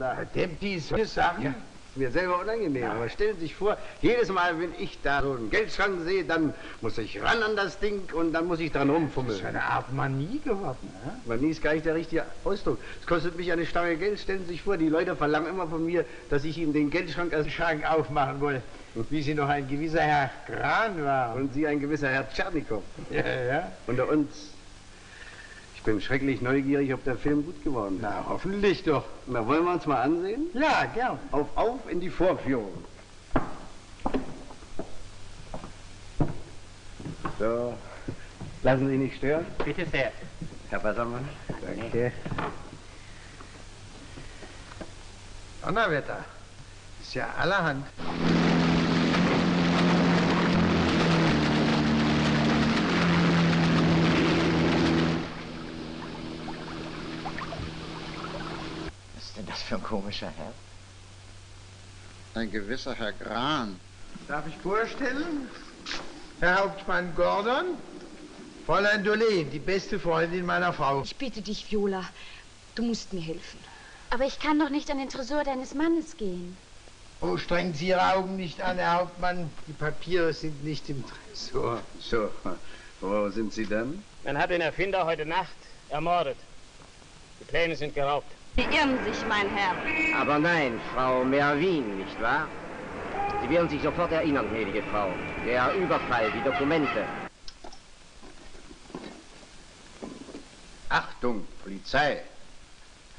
da. Dem diese Sachen? Ja. Mir selber unangenehm, ja. aber stellen Sie sich vor, jedes Mal, wenn ich da so einen Geldschrank sehe, dann muss ich ran an das Ding und dann muss ich dran rumfummeln. Das ist eine Art Manie geworden. Ne? Manie ist gar nicht der richtige Ausdruck. Es kostet mich eine Stange Geld. Stellen Sie sich vor, die Leute verlangen immer von mir, dass ich ihnen den Geldschrank als Schrank aufmachen wolle. Wie Sie noch ein gewisser Herr Kran war. Und Sie ein gewisser Herr Tschernikow. Ja, ja. Unter uns ich bin schrecklich neugierig, ob der Film gut geworden ist. Na, hoffentlich doch. Na, wollen wir uns mal ansehen? Ja, gern. Auf, auf in die Vorführung. So, lassen Sie nicht stören. Bitte sehr. Herr Wassermann. Danke. Donnerwetter. Ist ja allerhand. Für ein komischer Herr? Ein gewisser Herr Gran. Darf ich vorstellen? Herr Hauptmann Gordon, Fräulein Dolin, die beste Freundin meiner Frau. Ich bitte dich, Viola, du musst mir helfen. Aber ich kann doch nicht an den Tresor deines Mannes gehen. Oh, strengen Sie Ihre Augen nicht an, Herr Hauptmann. Die Papiere sind nicht im Tresor. So, wo sind Sie dann? Man hat den Erfinder heute Nacht ermordet. Die Pläne sind geraubt. Sie irren sich, mein Herr. Aber nein, Frau Merwin, nicht wahr? Sie werden sich sofort erinnern, gnädige Frau. Der Überfall, die Dokumente. Achtung, Polizei!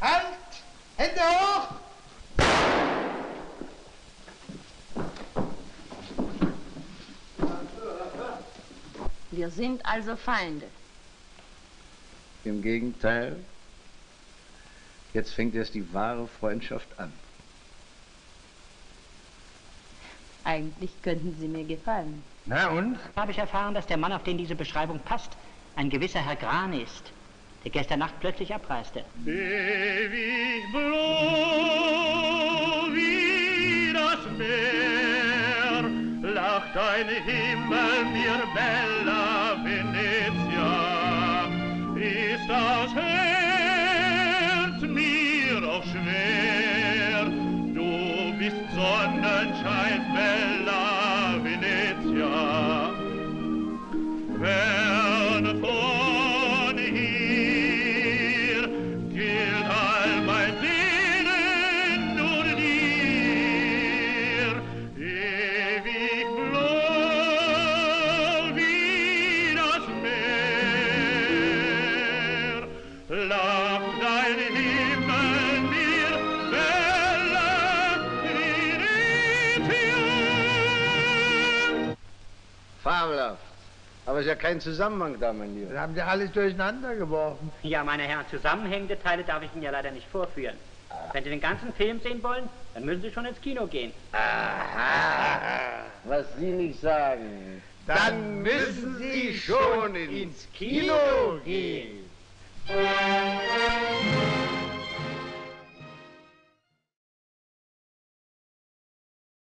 Halt! Hände hoch! Wir sind also Feinde. Im Gegenteil, Jetzt fängt erst die wahre Freundschaft an. Eigentlich könnten Sie mir gefallen. Na und? Habe ich erfahren, dass der Mann, auf den diese Beschreibung passt, ein gewisser Herr Gran ist, der gestern Nacht plötzlich abreiste. Ewig blau wie das Meer, lacht ein Himmel mir bella Venezia, ist das Herz Sonnenschein, Bella Fabelhaft. Aber es ist ja kein Zusammenhang da, mein Lieber. Das haben Sie alles durcheinander geworfen. Ja, meine Herren, zusammenhängende Teile darf ich Ihnen ja leider nicht vorführen. Wenn Sie den ganzen Film sehen wollen, dann müssen Sie schon ins Kino gehen. Aha, was Sie nicht sagen. Dann müssen Sie schon ins Kino gehen.